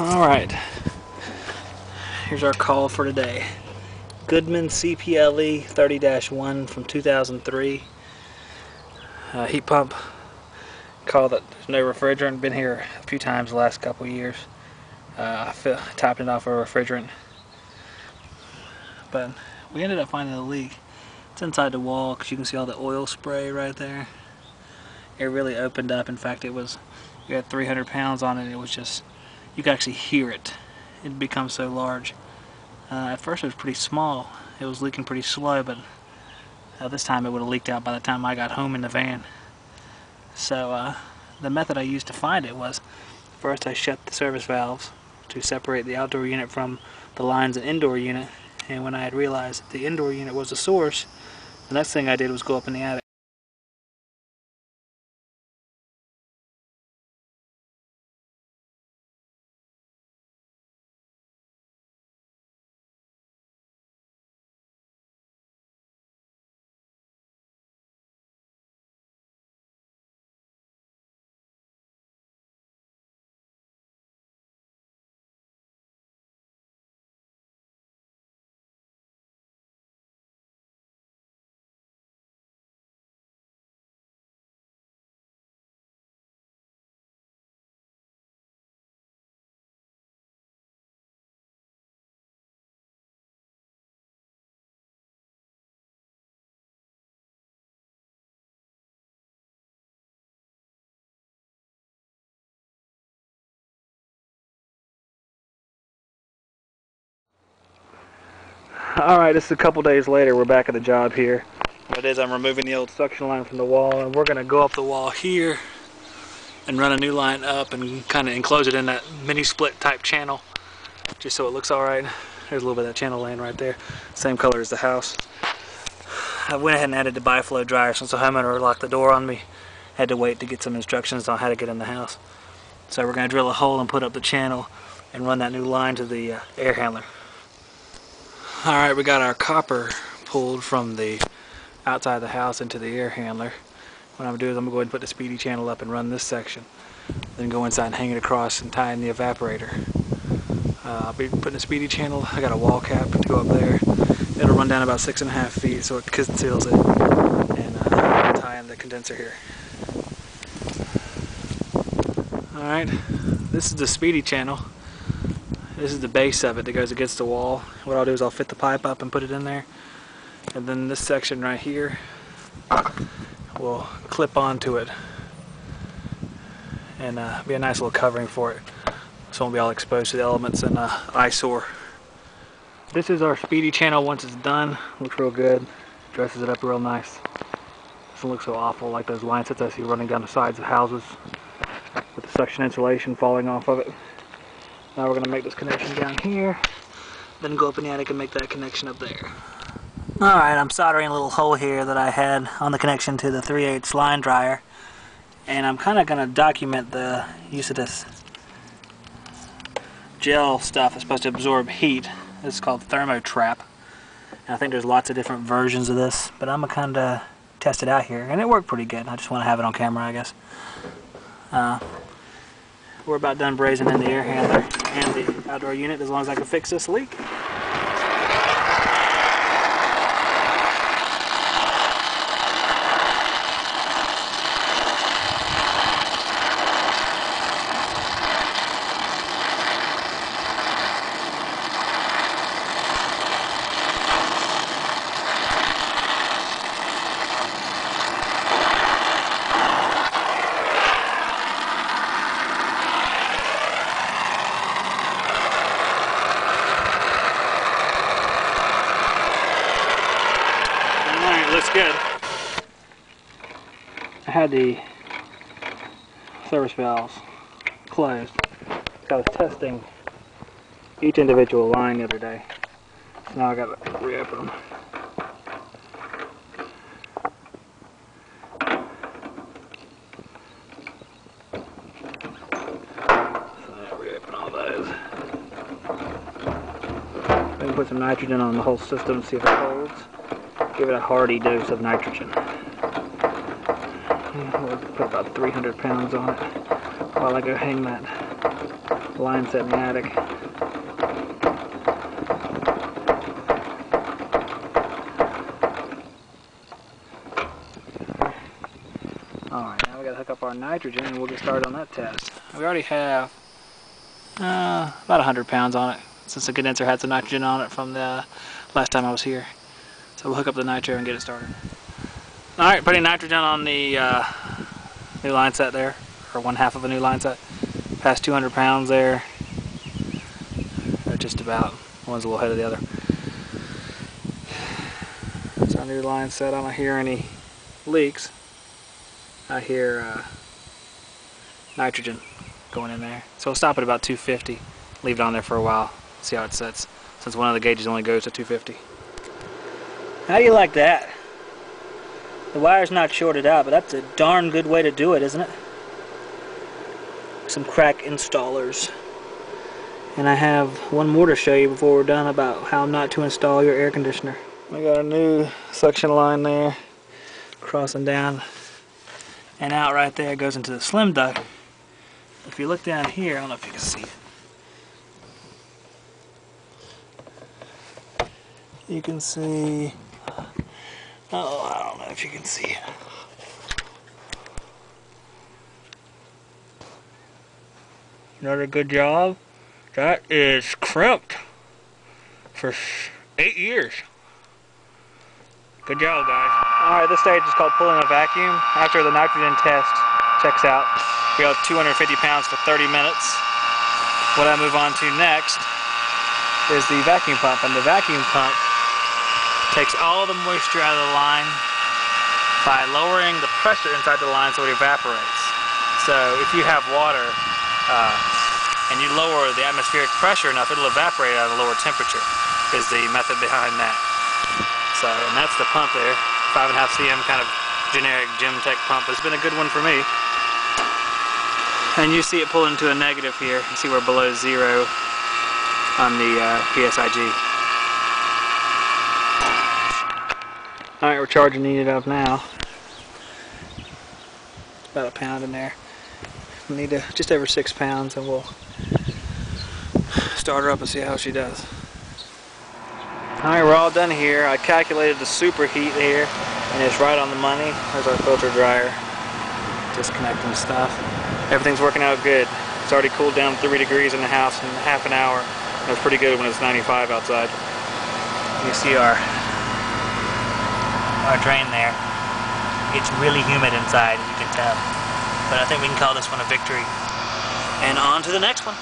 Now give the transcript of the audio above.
Alright. Here's our call for today. Goodman CPLE 30-1 from 2003. Uh, heat pump. Call that there's no refrigerant. Been here a few times the last couple years. Uh, I topped it off a refrigerant. But we ended up finding a leak. It's inside the wall because you can see all the oil spray right there. It really opened up. In fact, it was, we had 300 pounds on it. It was just, you could actually hear it. It becomes so large. Uh, at first it was pretty small. It was leaking pretty slow, but uh, this time it would have leaked out by the time I got home in the van. So uh, the method I used to find it was, first I shut the service valves to separate the outdoor unit from the lines and indoor unit. And when I had realized that the indoor unit was the source, the next thing I did was go up in the attic. Alright, this is a couple days later. We're back at the job here. What it is, I'm removing the old suction line from the wall, and we're going to go up the wall here and run a new line up and kind of enclose it in that mini split type channel, just so it looks alright. There's a little bit of that channel laying right there. Same color as the house. I went ahead and added the biflow dryer since the homeowner locked the door on me. Had to wait to get some instructions on how to get in the house. So we're going to drill a hole and put up the channel and run that new line to the uh, air handler. Alright, we got our copper pulled from the outside of the house into the air handler. What I'm to do is I'm to go ahead and put the Speedi-Channel up and run this section. Then go inside and hang it across and tie in the evaporator. Uh, I'll be putting a Speedi-Channel. I got a wall cap to go up there. It'll run down about six and a half feet so it conceals it. And uh, tie in the condenser here. Alright, this is the Speedi-Channel. This is the base of it that goes against the wall. What I'll do is I'll fit the pipe up and put it in there. And then this section right here will clip onto it and uh, be a nice little covering for it. So it won't be all exposed to the elements and uh, eyesore. This is our Speedi-Channel once it's done. Looks real good. Dresses it up real nice. Doesn't look so awful like those line sets I see running down the sides of houses with the suction insulation falling off of it. Now we're going to make this connection down here, then go up in the attic and make that connection up there. Alright, I'm soldering a little hole here that I had on the connection to the 3 8 line dryer. And I'm kind of going to document the use of this gel stuff that's supposed to absorb heat. This is called Thermotrap. And I think there's lots of different versions of this, but I'm going to kind of test it out here. And it worked pretty good. I just want to have it on camera, I guess. Uh, we're about done brazing in the air handler and the outdoor unit as long as I can fix this leak. I had the service valves closed. I was testing each individual line the other day. So now I gotta reopen them. Put some nitrogen on the whole system, see if it holds give it a hearty dose of nitrogen. We'll put about 300 pounds on it while I go hang that line set in the attic. Alright, now we gotta hook up our nitrogen and we'll get started on that test. We already have uh, about 100 pounds on it since the condenser had some nitrogen on it from the last time I was here. So we'll hook up the nitro and get it started. Alright, putting nitrogen on the uh, new line set there, or one half of a new line set. Past 200 pounds there. Just about. One's a little ahead of the other. That's our new line set. I don't hear any leaks. I hear uh, nitrogen going in there. So we'll stop at about 250. Leave it on there for a while. See how it sets. Since one of the gauges only goes to 250. How do you like that? The wire's not shorted out, but that's a darn good way to do it, isn't it? Some crack installers. And I have one more to show you before we're done about how not to install your air conditioner. We got a new suction line there crossing down and out right there goes into the slim duct. If you look down here, I don't know if you can see it. You can see, oh, I don't know if you can see it. Another good job. That is crimped for eight years. Good job, guys. All right, this stage is called pulling a vacuum. After the nitrogen test checks out, we have 250 pounds for 30 minutes. What I move on to next is the vacuum pump, and the vacuum pump takes all the moisture out of the line by lowering the pressure inside the line so it evaporates. So if you have water uh, and you lower the atmospheric pressure enough, it'll evaporate at a lower temperature is the method behind that. So, and that's the pump there, five and a half CFM kind of generic gym tech pump. It's been a good one for me. And you see it pull into a negative here. You see we're below zero on the uh, PSIG. Alright, we're charging it up now. About a pound in there. We need to, just over six pounds and we'll start her up and see how she does. Alright, we're all done here. I calculated the superheat here and it's right on the money. There's our filter dryer. Disconnecting stuff. Everything's working out good. It's already cooled down 3 degrees in the house in half an hour. That's pretty good when it's 95 outside. You see our our drain there. It's really humid inside, you can tell. But I think we can call this one a victory. And on to the next one.